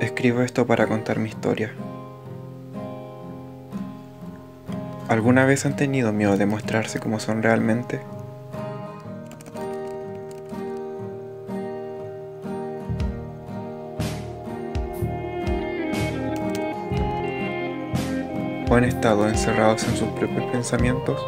Escribo esto para contar mi historia. ¿Alguna vez han tenido miedo de mostrarse como son realmente? ¿O han estado encerrados en sus propios pensamientos?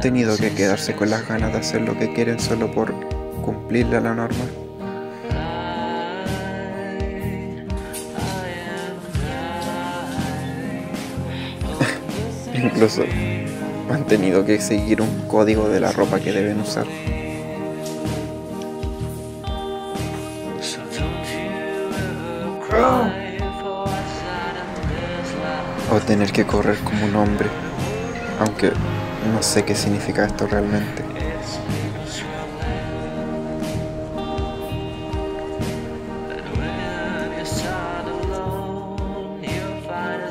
Han tenido que quedarse con las ganas de hacer lo que quieren solo por cumplirle a la norma. Incluso han tenido que seguir un código de la ropa que deben usar. O tener que correr como un hombre, aunque no sé qué significa esto realmente.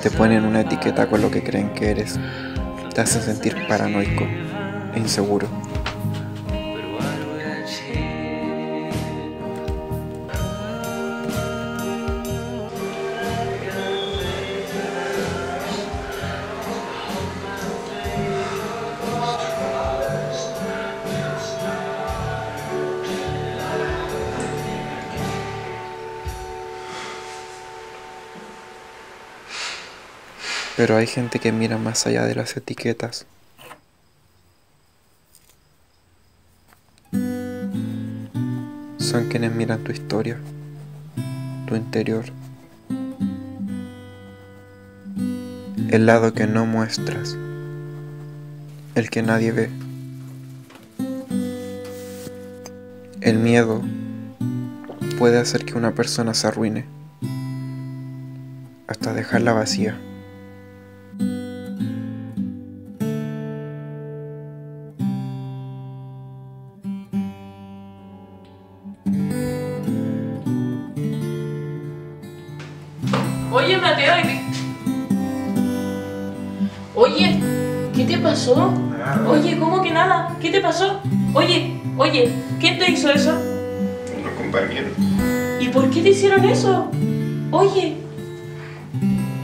Te ponen una etiqueta con lo que creen que eres. Te hacen sentir paranoico e inseguro. Pero hay gente que mira más allá de las etiquetas. Son quienes miran tu historia, tu interior. El lado que no muestras, el que nadie ve. El miedo puede hacer que una persona se arruine, hasta dejarla vacía. Oye, Mateo, Oye, ¿qué te pasó? Oye, ¿cómo que nada? ¿Qué te pasó? Oye, oye, ¿quién te hizo eso? Unos compañeros. ¿Y por qué te hicieron eso? Oye,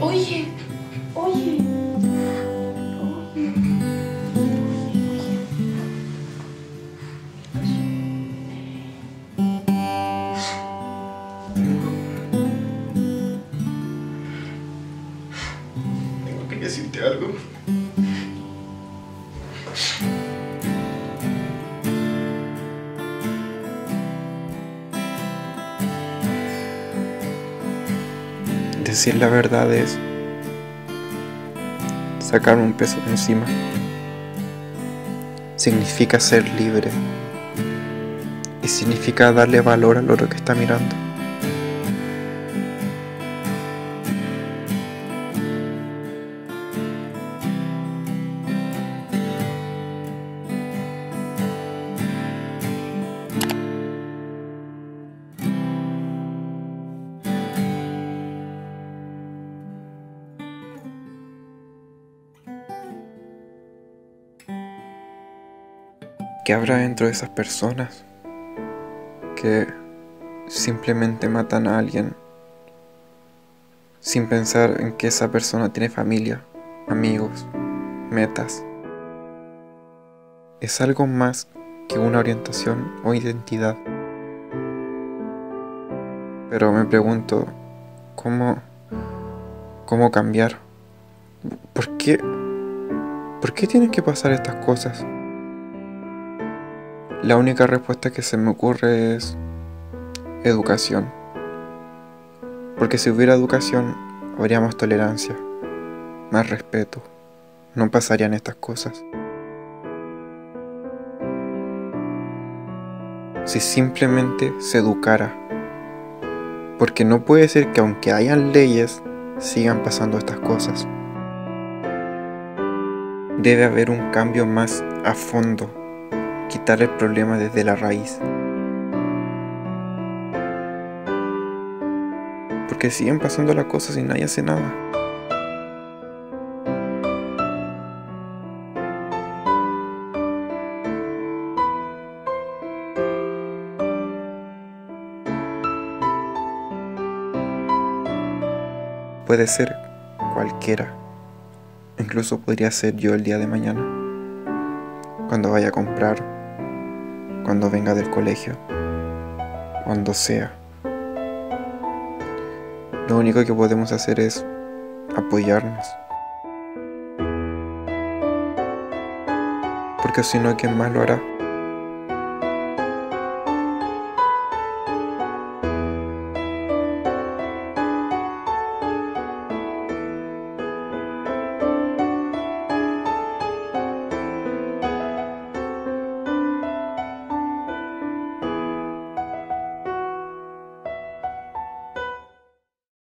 oye, oye. Algo. Decir la verdad es sacar un peso de encima. Significa ser libre. Y significa darle valor al otro que está mirando. ¿Qué habrá dentro de esas personas que simplemente matan a alguien sin pensar en que esa persona tiene familia, amigos, metas? Es algo más que una orientación o identidad. Pero me pregunto, ¿cómo, cómo cambiar? ¿Por qué, ¿Por qué tienen que pasar estas cosas? La única respuesta que se me ocurre es educación. Porque si hubiera educación, habría más tolerancia, más respeto. No pasarían estas cosas. Si simplemente se educara. Porque no puede ser que aunque hayan leyes, sigan pasando estas cosas. Debe haber un cambio más a fondo quitar el problema desde la raíz. Porque siguen pasando las cosas y nadie hace nada. Puede ser cualquiera. Incluso podría ser yo el día de mañana. Cuando vaya a comprar. Cuando venga del colegio. Cuando sea. Lo único que podemos hacer es apoyarnos. Porque si no, ¿quién más lo hará?